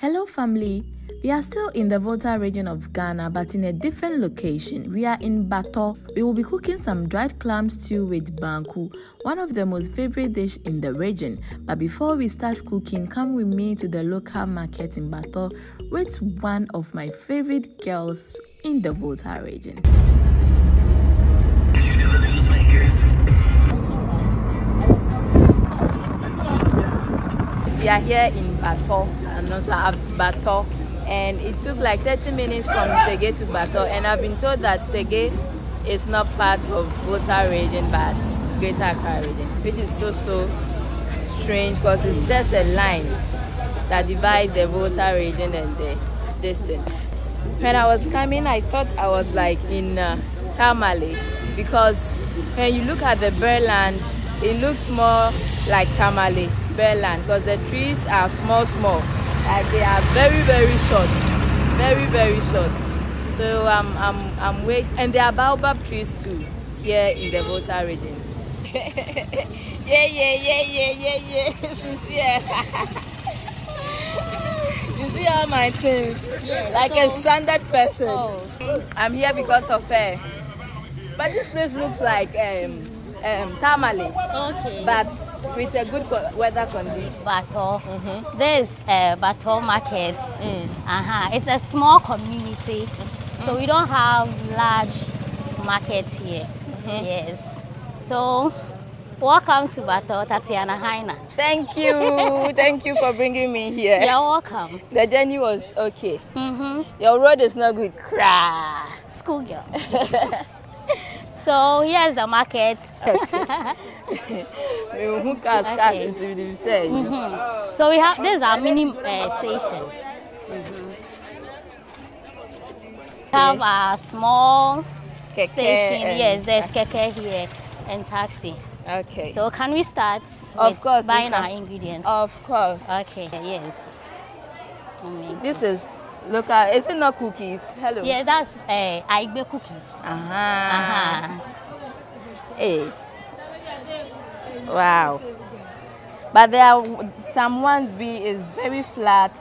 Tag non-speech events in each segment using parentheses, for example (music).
Hello, family. We are still in the Volta region of Ghana, but in a different location. We are in Battor. We will be cooking some dried clam stew with banku, one of the most favorite dish in the region. But before we start cooking, come with me to the local market in Battor with one of my favorite girls in the Volta region. We are here in Battor. And also at Battor. And it took like 30 minutes from Sege to Battor. And I've been told that Sege is not part of Volta region but Greater Accra region which is so so strange because it's just a line that divides the Volta region and the distance. When I was coming I thought I was like in uh, Tamale because when you look at the Berland it looks more like Tamale Berland because the trees are small small. Like they are very very short. Very very short. So i'm i'm i'm wait. And there are baobab trees too here in the volta region. (laughs) Yeah yeah yeah yeah yeah yeah. She's (laughs) here you see all (laughs) my things Yeah, like so- a standard person. Oh. i'm here because of her but this place looks like um um tamale. Okay. but with a good weather condition Battor. There's uh, Battor market. Mm. Uh-huh. It's a small community, so we don't have large markets here. Yes. So, welcome to Battor, Tatiana Haina. Thank you. (laughs) Thank you for bringing me here. You're welcome. The journey was okay. Mm-hmm. Your road is not good. Cry. Schoolgirl. (laughs) so, here's the market. (laughs) Okay. scarf it with himself? Mhm. So, we have this is our mini uh, station. We have a small Keke station. Yes, there's keke here and taxi. Okay. So can we start Of course, buying our ingredients? of course. Okay, yes. Mm. This is local. Is it not cookies? Hello. Yeah, that's uh, Aigbe cookies. Uh-huh. Uh-huh. Hey. Wow. But there are some ones be is very flat.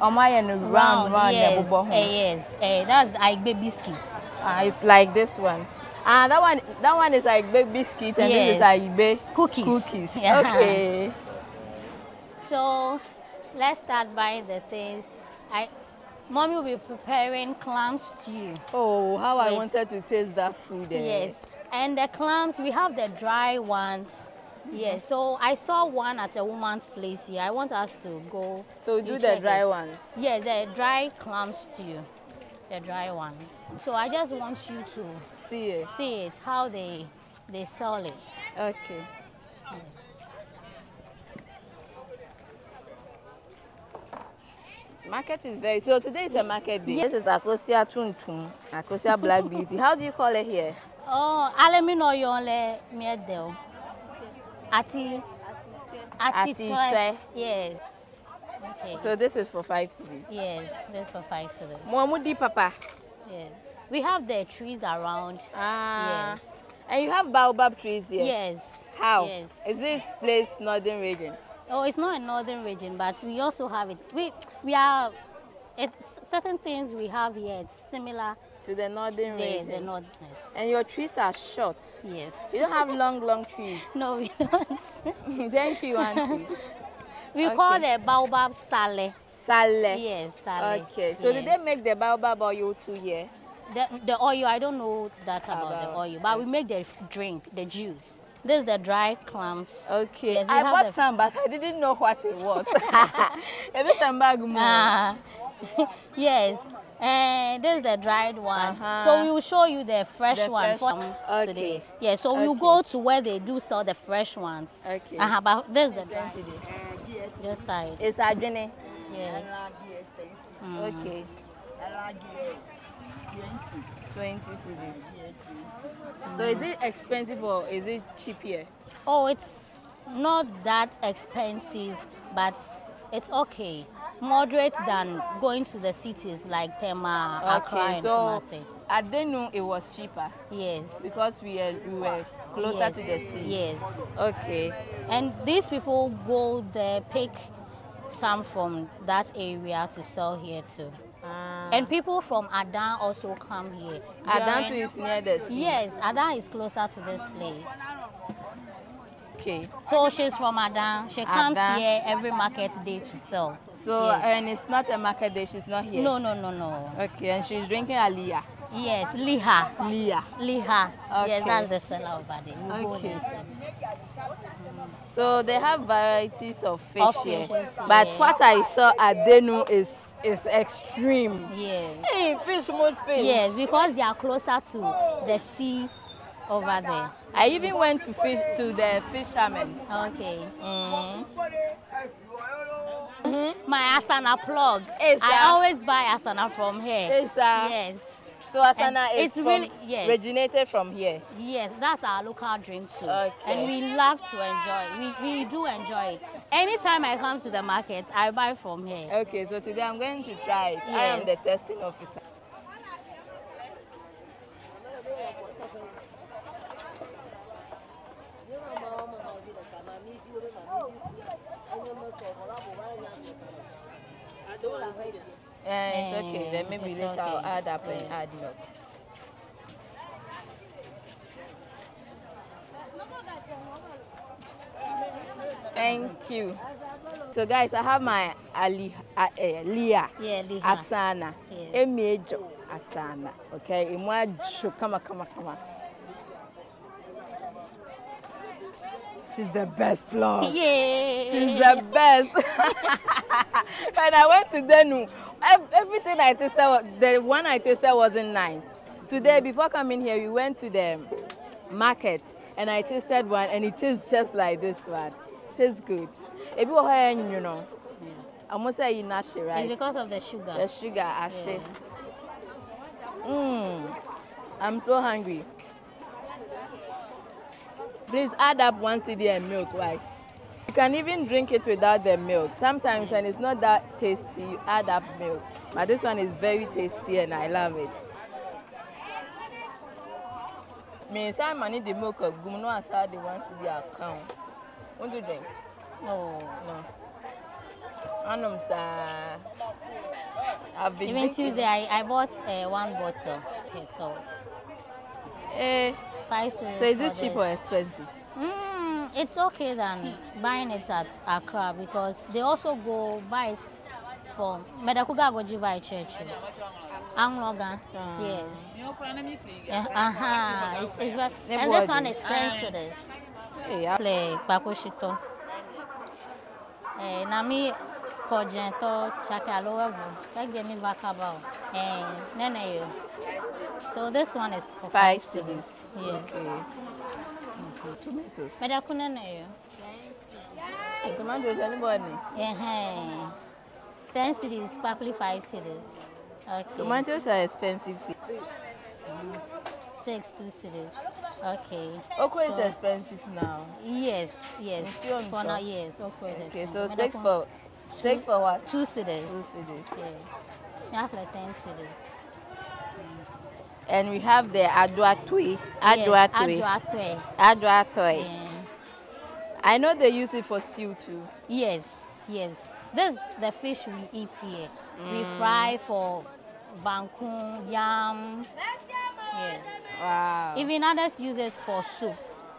Omai and round, round, yes. Uh, yes, uh, that's Aigbe biscuits. Uh, it's like this one. Ah, that one, that one is like baby biscuit, and this is Yes. baby Cookies. Cookies. Yeah. Okay. (laughs) So let's start buying the things. I, mommy will be preparing clam stew. Oh, how I Wait. wanted to taste that food. Eh? Yes, and the clams we have the dry ones. Yes, so I saw one at a woman's place here. I want us to go. So do the dry it. ones. Yes, the dry clam stew, the dry one. So I just want you to See it. see it, how they they sell it. Okay. Yes. Market is very so today is a market day. This is Akosia Tuntum, Akosia Black Beauty. How do you call it here? Oh, alemi no yonle miedel. Ati ati Ati. Yes. Okay. So this is for five cities. yes, that's for five cedars. Muamudi Papa. Yes. We have the trees around. Ah. Yes. And you have baobab trees here. Yes. How? Yes. Is this place northern region? Oh, it's not a northern region, but we also have it. We we are. It's certain things we have here. It's similar To the northern the region. northerness. And your trees are short. Yes. You don't have long, long trees. (laughs) No, we don't. (laughs) Thank you, Auntie. (laughs) we call Okay. the baobab sale. Sale. Yes, sale. Okay. So did they Yes. make the baobab oil too here? The, the oil, I don't know that about, the About- oil, but we make the drink, the juice. This is the dry clams. Okay. Yes, I bought some, but I didn't know what it was. (laughs) (laughs) Maybe some bag more. Ah, (laughs) yes. And this is the dried ones. Uh-huh. So we will show you the fresh The one fresh one. um, today. Yeah, so we'll go to where they do sell the fresh ones. Okay. Uh-huh, but this is the dry. This side. It's Adwene. Yes. Mm. Okay. 20 cedis. So is it expensive or is it cheap here? Oh, it's not that expensive, but it's okay. Moderate than going to the cities like Tema, Accra, Okay, so Kumasi. I didn't know it was cheaper Yes. because we were, we were closer yes. to the sea. Yes. Okay. And these people go there, pick some from that area to sell here too. And people from Adan also come here. Adan too is near the sea. Yes, Adan is closer to this place. Okay. So she's from Adan. She comes Adan. here every market day to sell. So Yes. and it's not a market day. She's not here. No, no, no, no. Okay, and she's drinking Aliyah. Yes, Liha. Leah. Liha. Okay. Yes, that's the seller over there. We Okay. So they have varieties of fish Of here. fishes, But yeah. what I saw at Denu is is extreme. Yes. Hey, fish mood fish. Yes, because they are closer to the sea over there. I even went to fish to the fishermen. Okay. Mm. My Asana plug. Yes, I always buy Asana from here. Yes, sir. Yes. So Asana And is it's from, really- yes. originated from here. Yes, that's our local drink too. Okay. And we love to enjoy. We, we do enjoy it. Anytime I come to the market, I buy from here. Okay, so today I'm going to try it. I am the testing officer. Yeah, it's okay. Then maybe It's later I'll add up and Yes. add milk. Thank you. So guys, I have my Ali, uh, uh, Leah Yeah, Liha. Asana. Emiejo Asana. Okay, Imwajo on, come on. She's the best plug. (laughs) Yay! She's the best. (laughs) when I went to Denu, everything I tasted, the one I tasted wasn't nice. Today, before coming here, we went to the market and I tasted one and it tastes just like this one. Tastes good. If you are you know, I must say you not sure, It's right? because of the sugar. The sugar, ashe. Mmm. I'm so hungry. Please add up one CD and milk, right? You can even drink it without the milk. Sometimes when it's not that tasty, you add up milk. But this one is very tasty and I love it. Me, say money the milk of gum, no aside the one CD account. Want to drink? Oh. No. Anum sir. I've been Even drinking- Tuesday, I, I bought uh, one bottle herself. Eh, Five cedis so is it cheap this. or expensive? Mm, it's okay than buying it at Accra because they also go buy it from Medakuga Gojiva Church. Angloga. Ah. Yes. Uh huh. It's, it's very, and this body. one is 10 Le kpakushito. Eh, na mi kɔdze tɔ alo ɛvu k'egbe mi va kaba o ɛɛ nene yio so this one is for five, five cities yes okay. okay. tomatoes mɛdɛku nene yio. tomatoes anybody. ten cities kpakpli five cities. okay tomatoes are expensive. Mm. Six, two cities. Okay. Okra is So- expensive now. Yes, yes. For now, yes. Okay, Okay, so six for six for what? Two cities. Two cities. Yes. You have like 10 cities. And we have the aduatui. Yes, Aduatui. Aduatwe. Aduatui. Yeah. I know they use it for stew too. Yes, yes. This the fish we eat here. Mm. We fry for bankun, yam. Yes. Wow. Even others use it for soup.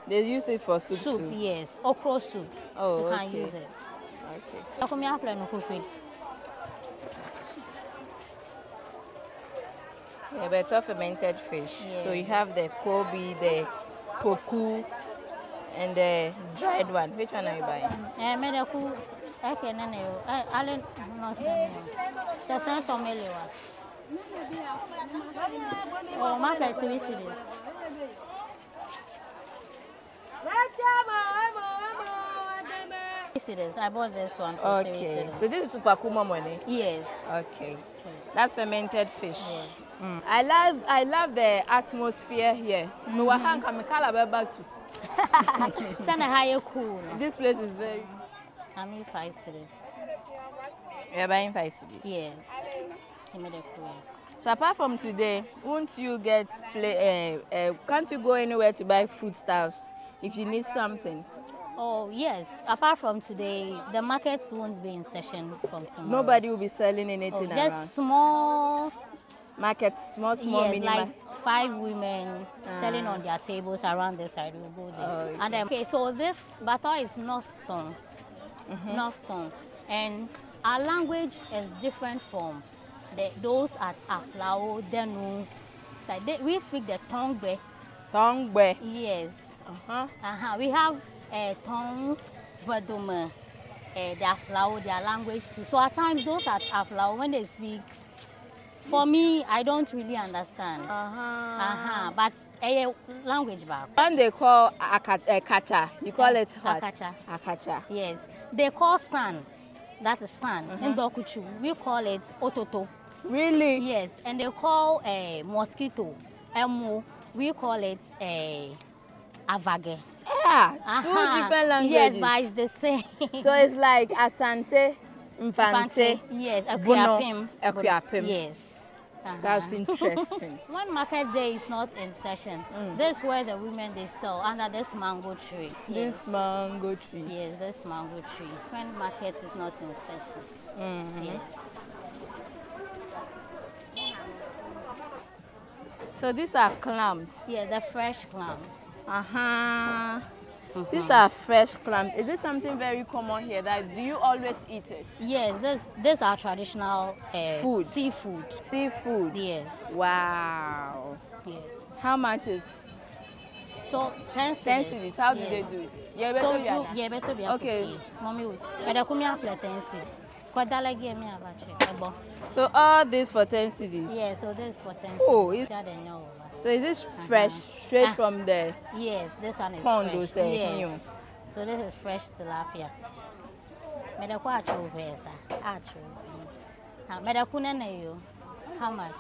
they use it for soup, Soup, too. yes. Okra soup. Oh, you can okay. use it. Okay. Yakumya apple no kupi. Yeah, better fermented fish. So you have the Kobe, the Poku, and the dried one. Which one are you buying? Eh, me de ku eke nene yo. Eh, ale no se yo. Se se to mele wa. Oh, my play three cities. Three cities. I bought this one for three Okay. cities. So this is Super Kuma money. Yes. Okay. Yes. That's fermented fish. Yes. Mm. I love I love the atmosphere here. Hanka me kala be back to. Send a higher cool. no? This place is very. I mean five cities. We are buying five cities. Yes. So apart from today, won't you get play? Uh, uh, can't you go anywhere to buy foodstuffs if you need something? Oh yes. Apart from today, the markets won't be in session from tomorrow. Nobody will be selling Oh, anything around. just small Market, small, small, yes, mini like five women selling on their tables around this side. We'll go there. Oh, okay. And then, okay, so this bato is North Tongue. Mm-hmm. North Tongue. And our language is different from the, those at Aflao, Denu. So they, we speak the Tongbe. Tongbe. Yes. Uh-huh. Uh-huh. We have uh, Tong, Baduma, uh, the Aflao, their language too. So at times those at Aflao, when they speak, for me, I don't really understand. Uh-huh. Uh-huh. But a language back. One they call aka- uh, kacha. You call it what? Akacha. Akacha. Yes. They call sun. That is sun. Mm-hmm. In Dokuchu, we call it ototo. Really? Yes. And they call a mosquito, emu. We call it a avage. Yeah. Uh-huh. Two different languages. Yes, but it's the same. so it's like Asante, Infante. Yes, Akuapim. Akuapim. Yes. Uh-huh. That's interesting. (laughs) When market day is not in session, Mm. this is where the women they sell under this mango tree. Yes. This mango tree. Yes, this mango tree. When market is not in session. Mm-hmm. Yes. So these are clams. Yeah, the fresh clams. Uh-huh. These are fresh clams. Is this something very common here? That do you always eat it? Yes, this this are traditional uh, Food. Seafood. Seafood. Yes. Wow. Yes. How much is So ten ten cedis. cedis? How do yes. they do it? Yeah, So better be you ana. yeah better be Okay. Mommy, but the come here ten cedis. Kwadala give me. So all this for ten cedis. Yeah, so this is for ten Oh, Oh, it's-. So is this fresh, straight Ah. from the? Yes, this one is Pond, fresh. say, yes. So this is fresh tilapia. Medaku acho pesa. Acho. Ah, Medaku nene yo. How much?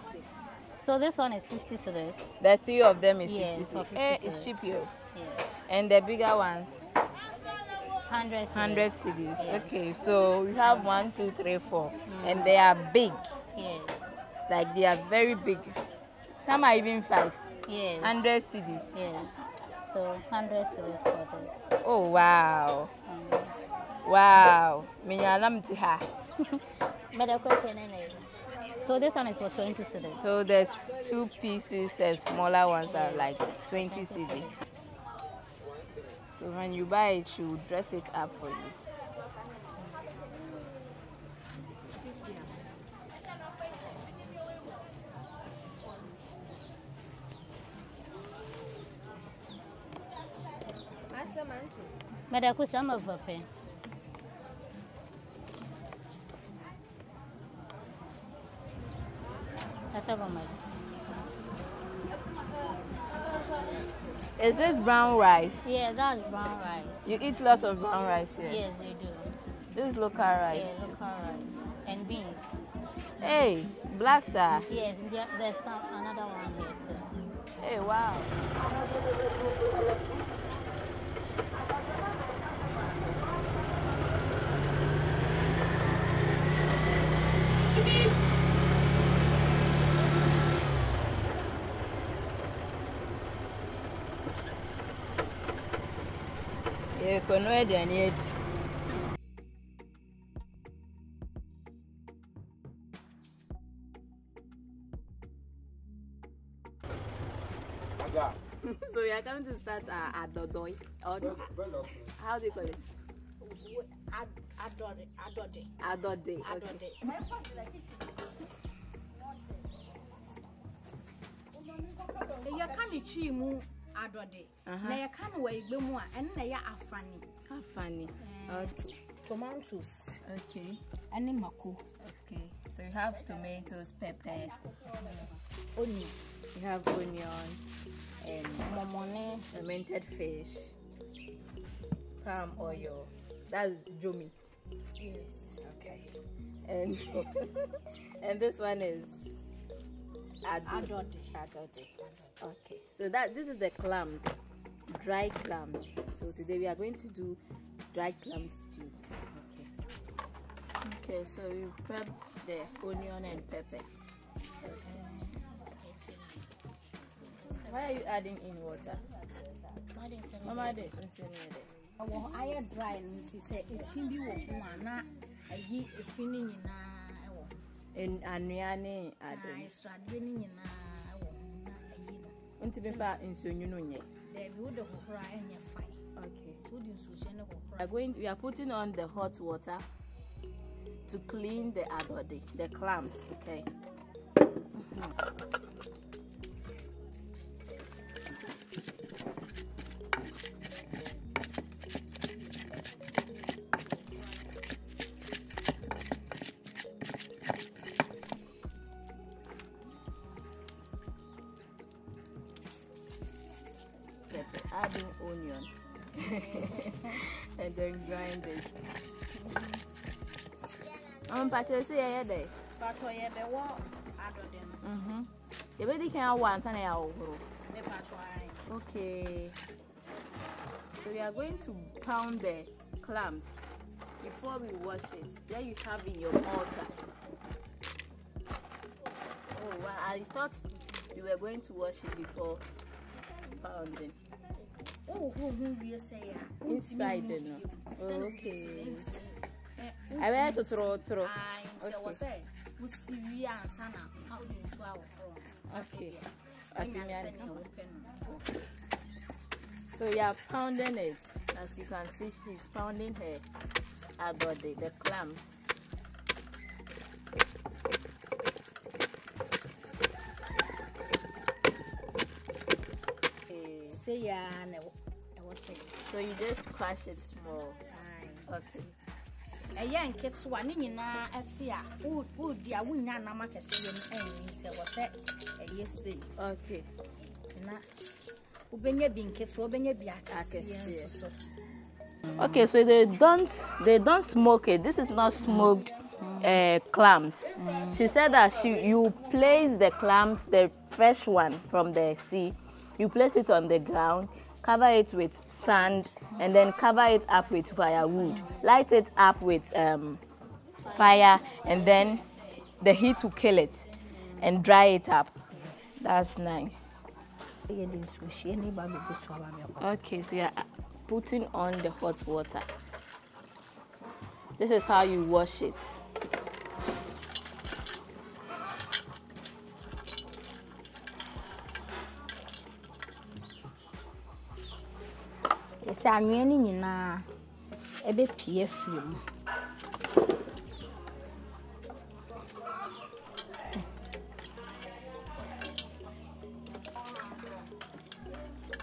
So this one is 50 cedis. The three of them is Yes, fifty for cedis. 50 Eh, it's cheap here. Yes. And the bigger ones, 100 cedis. hundred cedis. Yes. Okay, so we have one, two, three, four, mm. and they are big. Yes. Like they are very big. Some are even five. Yes. Hundred cedis. Yes. So 100 cedis for this. Oh wow. Mm. Wow. Minyalam tiha. (laughs) So this one is for 20 cedis. So there's two pieces and smaller ones are like 20 cedis. So when you buy it, she will dress it up for you. Medaku sama vape. Asa gomad. Is this brown rice? Yeah, that's brown rice. You eat a lot of brown rice here. Yes, they do. This is local rice. Yes, local rice and beans. Hey, black sir. Yes, there's some another one here too. Hey, wow. Yɛkɔno aduane adi so we are coming to start uh, adodoi or how do you call it? Adode, adode, adode okay. adode. mu adɔde. Na yɛka no wɔ egbe mu a ɛno na how funny okay tomatoes. Okay ɛne mako. Okay so you have tomatoes pepper onion. you have onion and mɔmɔne fermented fish palm oil. That's jomi. Yes. Okay and (laughs) and this one is adu- Adode. adode okay so that this is the clams dry clams so today we are going to do dry clams stew. Okay. Okay so you prep the onion and pepper. Why are you adding in water? Mama de ɛwɔ hɔ ayɛ dry no nti sɛ efi bi wɔ ho a na ayi efi no nyinaa ɛwɔ ho anwea ne na esradeɛ no nyinaa ɛwɔ ho na nti mefa nsuonwuno nyɛ daabi wode hohora ɛnyɛ fae okay. Wode nsuohyɛ ne hohora going we are putting on the hot water to clean the adode the clams okay. Mm-hmm. And then grind it. Um, Patrick, say yeah, there. patɔ yɛbɛwɔ adɔde no Mhm. You better can want and I will. Okay. So we are going to pound the clams before we wash it. There you have in your mortar. Oh, well, I thought you were going to wash it before pounding. Inside, no. Oh, okay. wosi no, ntumi- ɛ, I went to throw, throw. Ah, ɛwɔ Okay. sɛ wosi wie ansa na na wode nsuo ahohoro no. Okay. Anya Ati ne nya- sɛnea wopɛ no. So we are pounding it. As you can see, she's pounding her agode, the clams. Okay. sɛ yɛ a na ɛwɔ ɛwɔ So you just crush it small. Ae. Okay. ɛyɛ nketewa ne nyinaa ɛfe a wo- wodi a wonya nam akɛseɛ no ɛnyɛ nti ɛwɔ sɛ ɛyɛ sei Okay. nti na wobɛnya bi nketewa wobɛnya bi akɛseɛ Akɛseɛ. nso so Okay, so they don't they don't smoke it. This is not smoked uh, clams. She said that she you place the clams, the fresh one from the sea, you place it on the ground, cover it with sand, and then cover it up with firewood. Light it up with um, fire, and then the heat will kill it, and dry it up. That's nice. Okay, so you're putting on the hot water. This is how you wash it. Ɛsɛ anwea no nyinaa ɛbɛpie afiri mu.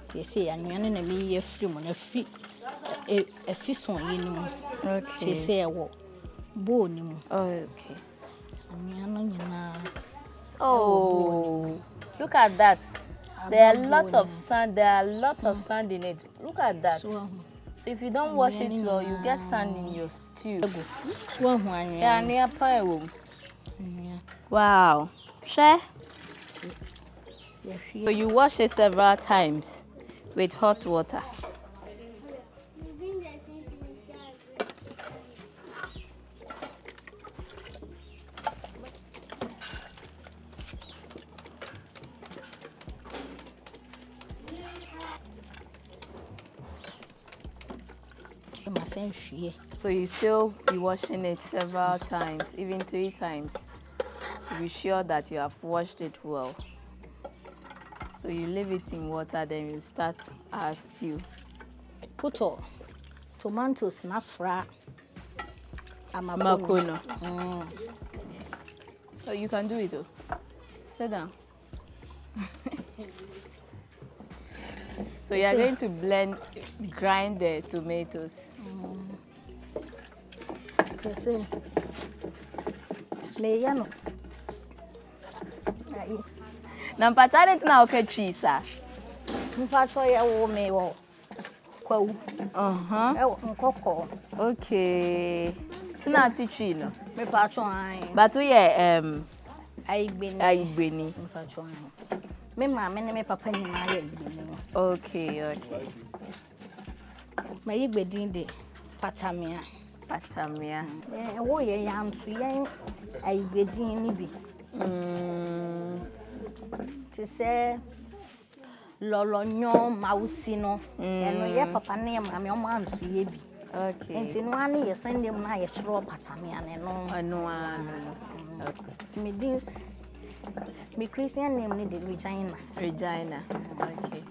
Nti ɛsɛ anwea no na meyi afiri mu ɛ- ɛ- afi sɔnyɛ no mu. Nti ɛsɛ ɛwɔ bowl no mu. Anwea no nyinaa Oh, look at that. There are a lot of sand. There are a lot of sand in it. Look at that. so if you don't wash it well, you get sand in your stew. Yeah, near pie Wow. Share. So you wash it several times with hot water. So you still be washing it several times, even three times, to be sure that you have washed it well. So you leave it in water, then you start our stew. putɔ tomatoes na fra amakono Makono. Mm. So you can do it. Oh. Sit down. (laughs) so you are going to blend, grind the tomatoes. kasi may ano. Ay. Na mpacha ne tena okatwi saa. Ya wo me wo. Kwawu. Aha. Ewo nkoko. Okay. Tena titwi no. Me pacha an. But wo ye um aigbeni. Aigbeni. Mpacha an. Me maame ne me papa nyinaa yɛ aigbeni. Okay, okay. Ma yi gbedin de patamia. Patamia. ɛwɔ yɛ yanto yɛn ayigbedin no bi Mm, te sɛ lɔlɔnyɔ mawusi no ɛno yɛ papa ne yɛ maame ɔmo anto yɛ bi nti no ane yɛ sɛn dɛm na yɛkyerɛ batamia ne no Ano ano. nti me din me christian name ne de regina Regina. Okay.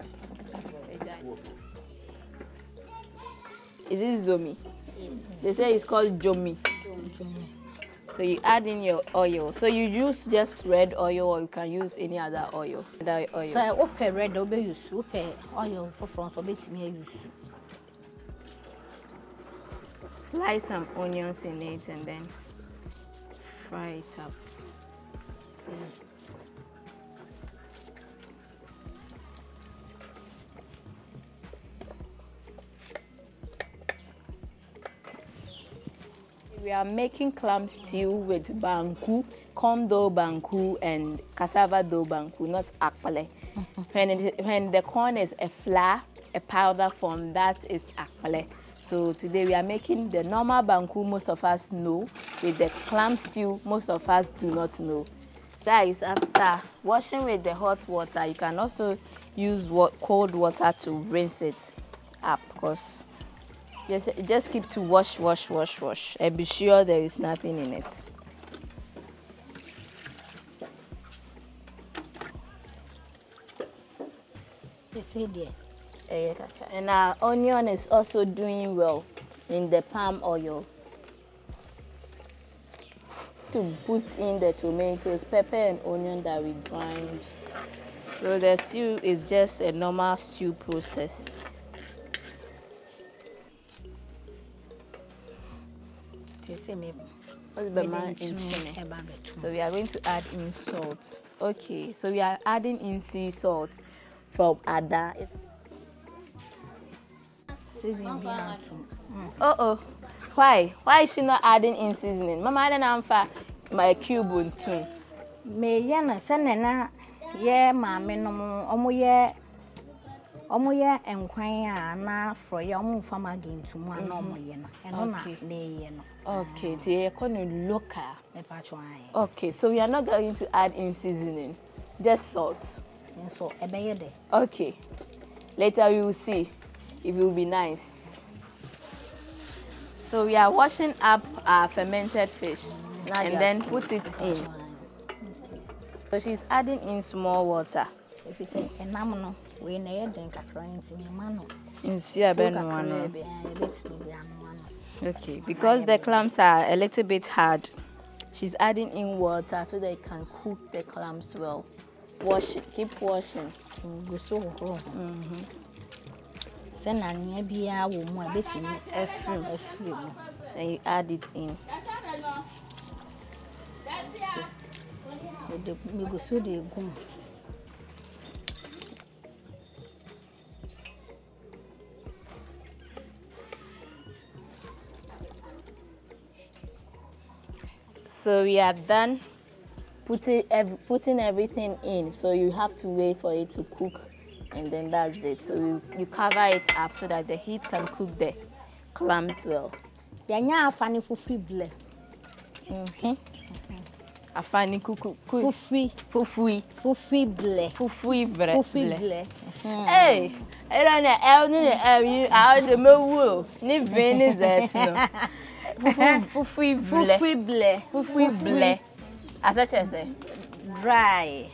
Regina. Is it Zomi? They say it's called Jomi. So you add in your oil. So you use just red oil or you can use any other oil. Other oil. sɛ wopɛ red a wobɛyusu wopɛ oil foforɔ nso wobɛtumi ayusu Slice some onions in it and then fry it up. We are making clam stew with banku, dough banku, and cassava dough banku, not akpale. (laughs) when, it, when the corn is a flour, a powder form, that is akpale. So today we are making the normal banku most of us know, with the clam stew most of us do not know. Guys, after washing with the hot water, you can also use what, cold water to rinse it up because just, just keep to wash, wash, wash, wash, and be sure there is nothing in it. Eh. And our onion is also doing well in the palm oil. To put in the tomatoes, pepper and onion that we grind. So the stew is just a normal stew process. So we are going to add in salt. Okay, so we are adding in sea salt from Ada. It's- season bi ato Uh oh. Why? Why is she not adding in seasoning? Mama, I don't know my cube too. meyɛ no sɛne na yɛ maame nom ɔmoyɛ ɔmoyɛ nkwan a na frɔyɛ ɔmo mfa ma gentum a na ɔmoyɛ no ɛno na Okay. meyɛ no Okay, the economy local. mepatwo ayɛ Okay, so we are not going to add in seasoning, just salt. nso ɛbɛyɛ dɛ Okay, later we will see if it will be nice. So we are washing up our fermented fish Now you and then put it in. So she's adding in small water. ɛfiri sɛ ɛnam no wei na ɛyɛ den kakra nti mema no Nsuo a so kakra no. yɛbɛtumi de anoa no Okay, because the clams are a little bit hard, she's adding in water so they can cook the clams well. Wash it, keep washing. nti ngu so hohoro ho sɛ nanea biara wɔ mu a ɛbɛtumi Afrim. afiri mu Then you add it in. mede megu so de egu mu So we are done putting ev- putting everything in. So you have to wait for it to cook, and then that's it. So you, you cover it up so that the heat can cook the clams well. yɛnyɛ afa ne fufi blɛ Afani kuku ku fufi fufui fufi blɛ fufui bre. fufi ble. Hey, era na el ni el you out the mewu ni vin ni zet no. fufu. Ible fufu ible fufu ible asɛkyerɛ mhm. hmm. dry.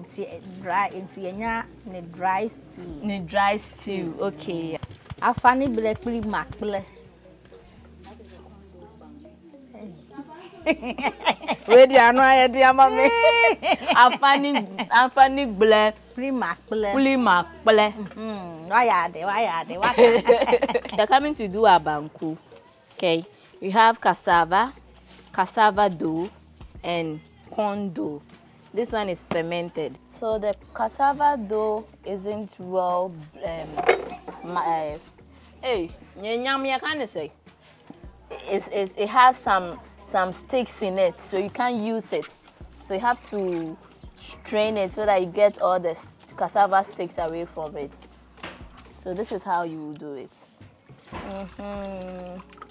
Nti e dry nti yɛnya ne dry stew. Ne dry stew okay afa ne blɛ kpli makplɛ (laughs) wedi anu ayɛ di ama mi (laughs) afani afani gblɛ plima kplɛ plima kplɛ hmm. wayɛ adi wayɛ adi waka (laughs) they are coming to do abanku. Okay. We have cassava, cassava dough, and corn dough. This one is fermented. So the cassava dough isn't well. Um, uh, hey, ya kind say. It's, it's, it has some some sticks in it, so you can't use it. So you have to strain it so that you get all the cassava sticks away from it. So this is how you do it. Mhm.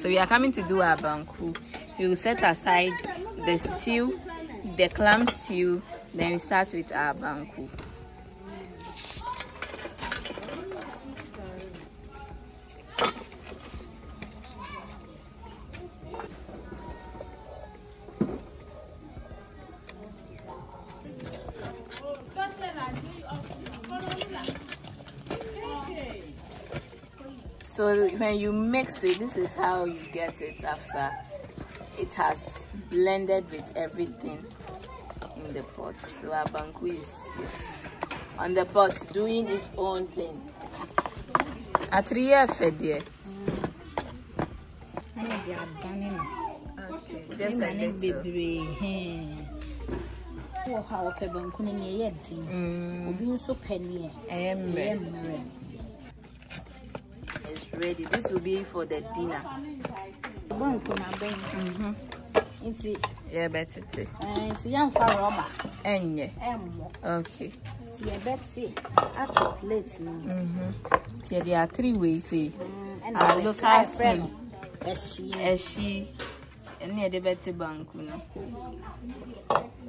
So we are coming to do our banku. We will set aside the stew, the clam stew, then we start with our banku. When you mix it, this is how you get it after it has blended with everything in the pot. So our banku is, is on the pot doing its own thing. De adane no Just a little. hɛn wɔ hɔ a wɔpɛ banku no neɛ ɛyɛ den Mm, obi nso pɛ neɛ ɛyɛ ɛyɛ mmerɛ ready this will be for the dinner. Bonko na ben mhm nti ye betete eh It's a young farmer. enye emmo okay. Nti ye beti at plate no mhm nti there are three ways eh. See. A local spoon eshi eshi ne de beti banku no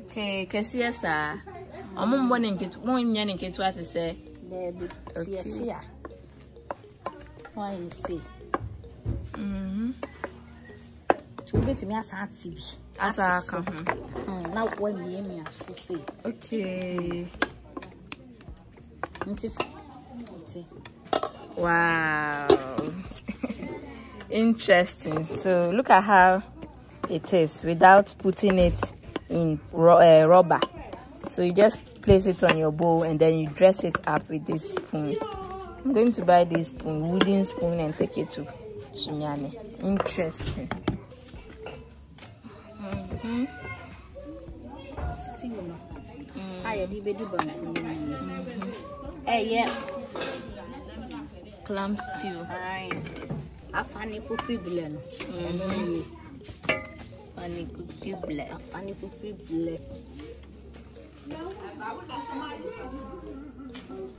okay kesi esa omo mbo ne nketu mo nya ne nketu ate se Okay. Okay. nti yɛte a wɔayɛ se Mhm. nti wobɛtumi asan ate bi Asa ate aka so. ho. Mm, na woamiamia so sei Okay. nti f- nti Wow. (laughs) Interesting. So look at how it is without putting it in uh, rubber. So you just place it on your bowl and then you dress it up with this spoon. I'm going to buy this spoon, wooden spoon, and take it to Shinyane. Interesting. Mhm. stew no a yɛde bɛdi banku no mu ɛyɛ Clam stew. ae, afa ne popri blɛ no ɛno no nie Funny cookie blend.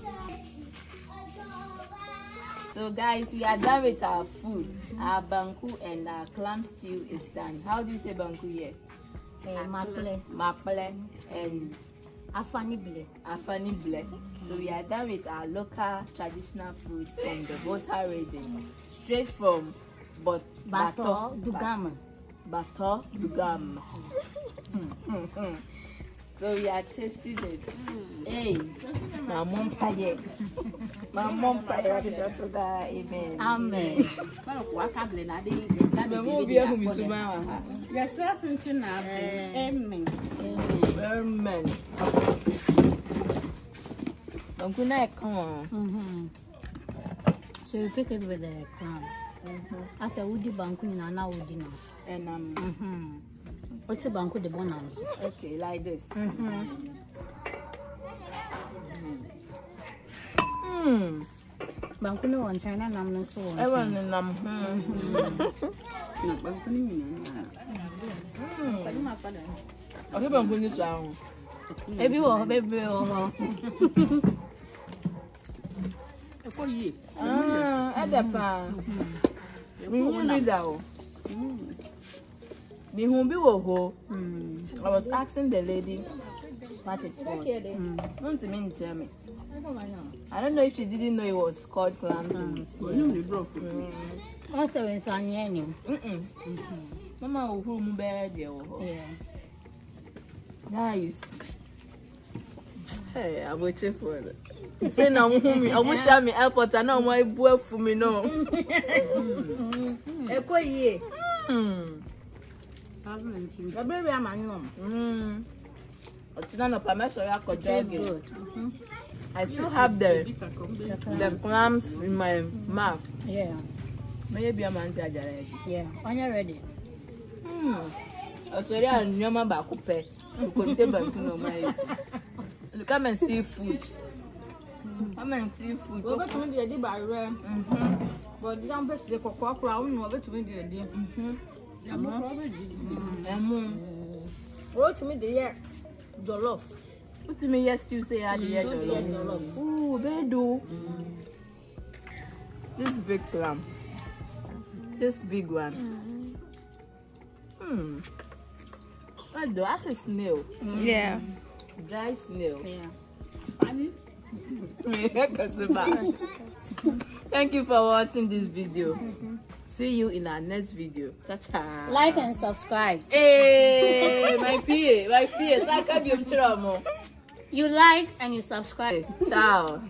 Mm-hmm. So guys, we are done with our food. Our banku and our clam stew is done. How do you say banku here? Eh, ɛyɛ maplɛ Maple and afa ne blɛ afani ble. So we are done with our local traditional food from the Volta region. Straight from but batɔ dugama Battor Dugam. Hmm, hmm, hmm. So we are tasting it. Mm. Hey, my mom paye. My mom paye because of that. Amen. Amen. But won't be able to suma. Yes, that's into now. Amen. Amen. Amen. Nick, come on. Mm-hmm. So you pick it with the crumbs. Mm-hmm. After Woody Banku, you know, now Woody now. And um. Mm-hmm. What's the bank with the bonus? Okay, like this. Mm -hmm. Mm. Banku no on China nam no so. Everyone in nam. Hmm. Mm-hmm. Na banku ni ni na. Mm-hmm. Mm. Pali ma pada. Ose banku ni so ahun. Ebi wo ho bebe wo ho. E ko yi. Ah, ada pa. Mi ni da o. Mm wo ho. Mm. I was asking the lady what it was. Don't to mean me. I don't know if she didn't know it was called clams. in- Onim ne brɔfo. ɔsɛ wɔ nso anyɛ Mm-mm. Mama wo hu mu bɛɛ deɛ wɔ hɔ. Guys. Hey, abɔkye for it. Say na ɔmo hu mi, hyia mi airport a na ɔmo ebu efu mi no. (laughs) ɛkɔ yie The baby am anom. Mm. Otinano pamesho ya kojogi. I still have the the clams in my mouth. Yeah. Maybe I'm anti ajare. Yeah. Are you ready? Hmm. Osori anyoma ba kupe. Ukonte ba kuno mai. Look come and see food. Come and see food. Go to me the di ba re. But you don't press the kokokura, we no be to me the di. Bɛdi Ẹmu. wɔbɛtumi de yɛ jɔlɔf Wotumi yẹ stew sẹ ya adịghị wɔde yɛ jọlọ. jɔlɔf Ooh, bẹ́ẹ̀ do. Mm. This big clam. this big one. Hmm. What do that's a snail? Mm. Yeah. Dry snail. Yeah. Funny. (laughs) Thank you for watching this video. Mm-hmm. See you in our next video. Ciao. Like and subscribe. Hey, my PA, my PA. Saka biom chiro mo. You like and you subscribe. Ciao.